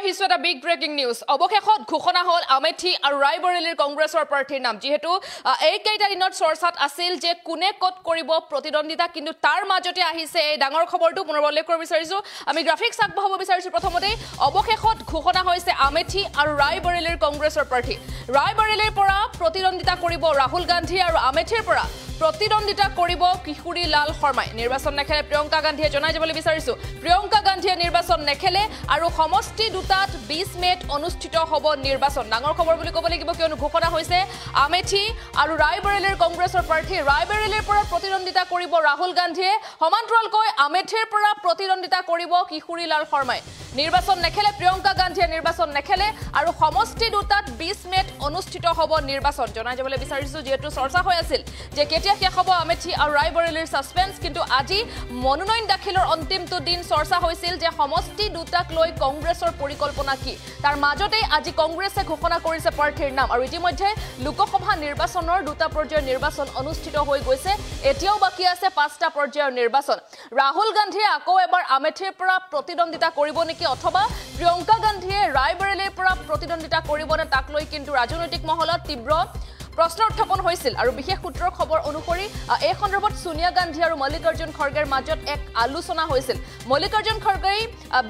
আহিছো এটা big breaking news অৱশেষত ঘোষণা হ'ল আমেথি আৰু ৰায়বৰেলীৰ কংগ্ৰেছৰ প্ৰাৰ্থীৰ নাম। যিহেতু এইকেইটা দিনত চৰ্চাত আছিল যে কোনে ক'ত কৰিব প্ৰতিদ্বন্দ্বিতা কিন্তু তাৰ মাজতে আহিছে এই ডাঙৰ খবৰটো। পুনৰ উল্লেখ কৰিব বিচাৰিছো। আমি গ্ৰাফিক্স আগবঢ়াব বিচাৰিছো প্ৰথমতে অৱশেষত ঘোষণা হৈছে আমেথি আৰু ৰায়বৰেলীৰ কংগ্ৰেছৰ প্ৰাৰ্থী। ৰায়বৰেলীৰ পৰা প্ৰতিদ্বন্দ্বিতা কৰিব ৰাহুল গান্ধী আৰু আমেথিৰ পৰা প্ৰতিদ্বন্দ্বিতা কৰিব কিশোৰী লাল শৰ্মাই। নিৰ্বাচন নেখেলে প্ৰিয়ংকা গান্ধীয়ে জনাই যাবলৈ বিচাৰিছো। প্ৰিয়ংকা গান্ধীয়ে নিৰ্বাচন নেখেলে আৰু সমষ্টি দুটাত বিছ মেত অনুষ্ঠিত হ'ব নিৰ্বাচন। ডাঙৰ খবৰ বুলি ক'ব লাগিব কিয়নো ঘোষণা হৈছে আমেথি আৰু ৰায়বৰেলীৰ কংগ্ৰেছৰ প্ৰাৰ্থী। ৰায়বৰেলীৰ পৰা প্ৰতিদ্বন্দ্বিতা কৰিব ৰাহুল গান্ধীয়ে। সমান্তৰালকৈ আমেথিৰ পৰা প্ৰতিদ্বন্দ্বিতা কৰিব কিশোৰী লাল শৰ্মাই। নিৰ্বাচন নেখেলে প্ৰিয়ংকা গান্ধীয়ে নিৰ্বাচন নেখেলে আৰু সমষ্টি দুটাত বিছ মেত অনুষ্ঠিত হ'ব নিৰ্বাচন। জনাই যাবলৈ বিচাৰিছো যিহেতু চৰ্চা হৈ আছিল যে কেতিয়া শেষ হ'ব আমেথি আৰু ৰায়বৰেলীৰ ছাছপেন্স। কিন্তু আজি মনোনয়ন দাখিলৰ অন্তিমটো দিন চৰ্চা হৈছিল যে সমষ্টি দুটাক লৈ কংগ্ৰেছৰ পৰিকল্পনা কি? তাৰ মাজতেই আজি কংগ্ৰেছে ঘোষণা কৰিছে প্ৰাৰ্থীৰ নাম আৰু ইতিমধ্যে লোকসভা নিৰ্বাচনৰ দুটা পৰ্যায়ৰ নিৰ্বাচন অনুষ্ঠিত হৈ গৈছে। এতিয়াও বাকী আছে পাঁচটা পৰ্যায়ৰ নিৰ্বাচন। ৰাহুল গান্ধীয়ে আকৌ এবাৰ আমেথিৰ পৰা প্ৰতিদ্বন্দ্বিতা কৰিব নেকি অথবা প্ৰিয়ংকা গান্ধীয়ে ৰায়বৰেলীৰ পৰা প্ৰতিদ্বন্দ্বিতা কৰিবনে তাক লৈ কিন্তু ৰাজনৈতিক মহলত তীব্ৰ প্ৰশ্ন উত্থাপন হৈছিল আৰু বিশেষ সূত্ৰৰ খবৰ অনুসৰি এই সন্দৰ্ভত ছোনিয়া গান্ধী আৰু মল্লিকাৰ্জুন খৰ্গেৰ মাজত এক আলোচনা হৈছিল। মল্লিকাৰ্জুন খৰ্গেই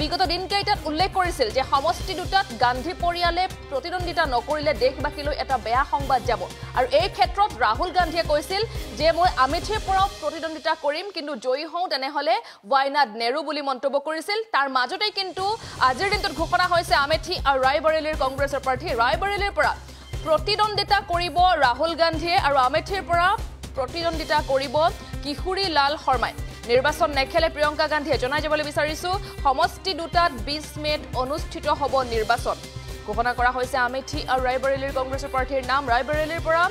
বিগত দিনকেইটাত উল্লেখ কৰিছিল যে সমষ্টি দুটাত গান্ধী পৰিয়ালে প্ৰতিদ্বন্দ্বিতা নকৰিলে দেশবাসীলৈ এটা বেয়া সংবাদ যাব। আৰু এই ক্ষেত্ৰত ৰাহুল গান্ধীয়ে কৈছিল যে মই আমেথিৰ পৰাও প্ৰতিদ্বন্দ্বিতা কৰিম কিন্তু জয়ী হওঁ তেনেহ'লে ৱাইনাড নেহৰু বুলি মন্তব্য কৰিছিল। তাৰ মাজতেই কিন্তু আজিৰ দিনটোত ঘোষণা হৈছে আমেথি আৰু ৰায়বৰেলীৰ কংগ্ৰেছৰ প্ৰাৰ্থী। ৰায়বৰেলীৰ পৰা প্ৰতিদ্বন্দ্বিতা কৰিব ৰাহুল গান্ধীয়ে আৰু আমেথিৰ পৰা প্ৰতিদ্বন্দ্বিতা কৰিব কিশোৰী লাল শৰ্মাই। নিৰ্বাচন নেখেলে প্ৰিয়ংকা গান্ধীয়ে জনাই যাবলৈ বিচাৰিছো সমষ্টি দুটাত বিছ মেত অনুষ্ঠিত হ'ব নিৰ্বাচন। ঘোষণা কৰা হৈছে আমেথি আৰু ৰায়বৰেলীৰ কংগ্ৰেছৰ প্ৰাৰ্থীৰ নাম। ৰায়বৰেলীৰ পৰা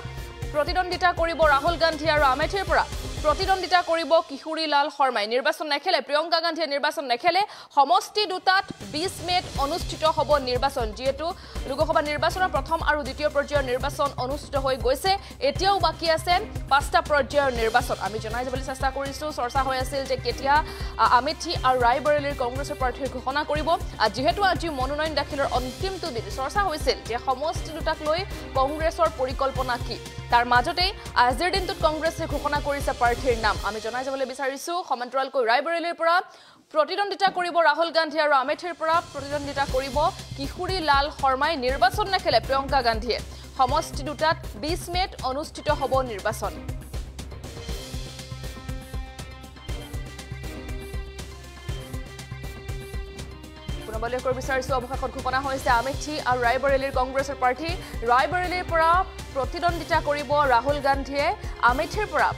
প্ৰতিদ্বন্দ্বিতা কৰিব ৰাহুল গান্ধী আৰু আমেথিৰ পৰা প্ৰতিদ্বন্দ্বিতা কৰিব কিশোৰী লাল শৰ্মাই। নিৰ্বাচন নেখেলে প্ৰিয়ংকা গান্ধীয়ে নিৰ্বাচন নেখেলে। সমষ্টি দুটাত বিছ মেত অনুষ্ঠিত হ'ব নিৰ্বাচন যিহেতু লোকসভা নিৰ্বাচনৰ প্ৰথম আৰু দ্বিতীয় পৰ্যায়ৰ নিৰ্বাচন অনুষ্ঠিত হৈ গৈছে। এতিয়াও বাকী আছে পাঁচটা পৰ্যায়ৰ নিৰ্বাচন। আমি জনাই যাবলৈ চেষ্টা কৰিছোঁ। চৰ্চা হৈ আছিল যে কেতিয়া আমেথি আৰু ৰায়বৰেলীৰ কংগ্ৰেছৰ প্ৰাৰ্থীৰ ঘোষণা কৰিব। যিহেতু আজি মনোনয়ন দাখিলৰ অন্তিমটো দিন চৰ্চা হৈছিল যে সমষ্টি দুটাক লৈ কংগ্ৰেছৰ পৰিকল্পনা কি। তাৰ মাজতেই আজিৰ দিনটোত কংগ্ৰেছে ঘোষণা কৰিছে প্ৰাৰ্থীৰ নাম। আমি জনাই যাবলৈ বিচাৰিছোঁ। সমান্তৰালকৈ ৰায়বৰেলীৰ পৰা প্ৰতিদ্বন্দ্বিতা কৰিব ৰাহুল গান্ধী আৰু আমেথিৰ পৰা প্ৰতিদ্বন্দ্বিতা কৰিব কিশোৰী লাল শৰ্মাই নিৰ্বাচন নেখেলে প্ৰিয়ংকা গান্ধীয়ে। সমষ্টি দুটাত বিছ মেত অনুষ্ঠিত হ'ব নিৰ্বাচন। পুনৰবাৰলৈ কৰিব বিচাৰিছোঁ। অৱশেষত ঘোষণা হৈছে আমেথি আৰু ৰায়বৰেলীৰ কংগ্ৰেছৰ প্ৰাৰ্থী। ৰায়বৰেলীৰ পৰা প্ৰতিদ্বন্দ্বিতা কৰিব ৰাহুল গান্ধীয়ে। আমেথিৰ পৰা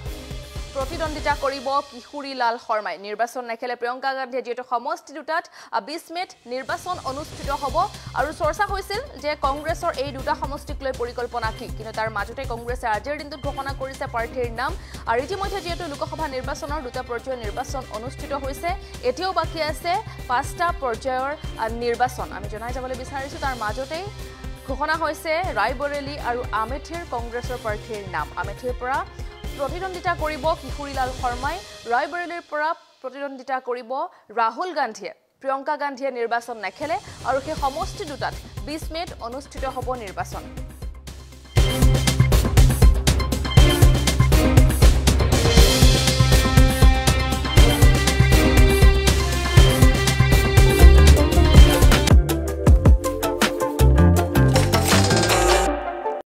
প্ৰতিদ্বন্দ্বিতা কৰিব কিশোৰী লাল শৰ্মাই। নিৰ্বাচন নেখেলে প্ৰিয়ংকা গান্ধীয়ে যিহেতু সমষ্টি দুটাত বিছ মেত নিৰ্বাচন অনুষ্ঠিত হ'ব আৰু চৰ্চা হৈছিল যে কংগ্ৰেছৰ এই দুটা সমষ্টিক লৈ পৰিকল্পনা কি। কিন্তু তাৰ মাজতে কংগ্ৰেছে আজিৰ দিনটোত ঘোষণা কৰিছে প্ৰাৰ্থীৰ নাম আৰু ইতিমধ্যে যিহেতু লোকসভা নিৰ্বাচনৰ দুটা পৰ্যায়ৰ নিৰ্বাচন অনুষ্ঠিত হৈছে এতিয়াও বাকী আছে পাঁচটা পৰ্যায়ৰ নিৰ্বাচন। আমি জনাই যাবলৈ বিচাৰিছোঁ তাৰ মাজতেই ঘোষণা হৈছে ৰায়বৰেলী আৰু আমেথিৰ কংগ্ৰেছৰ প্ৰাৰ্থীৰ নাম। আমেথিৰ পৰা প্ৰতিদ্বন্দ্বিতা কৰিব কিশোৰীলাল শৰ্মাই ৰায়বৰেলীৰ পৰা প্ৰতিদ্বন্দ্বিতা কৰিব ৰাহুল গান্ধীয়ে। প্ৰিয়ংকা গান্ধীয়ে নিৰ্বাচন নেখেলে আৰু সেই সমষ্টি দুটাত বিছ মেত অনুষ্ঠিত হ'ব নিৰ্বাচন।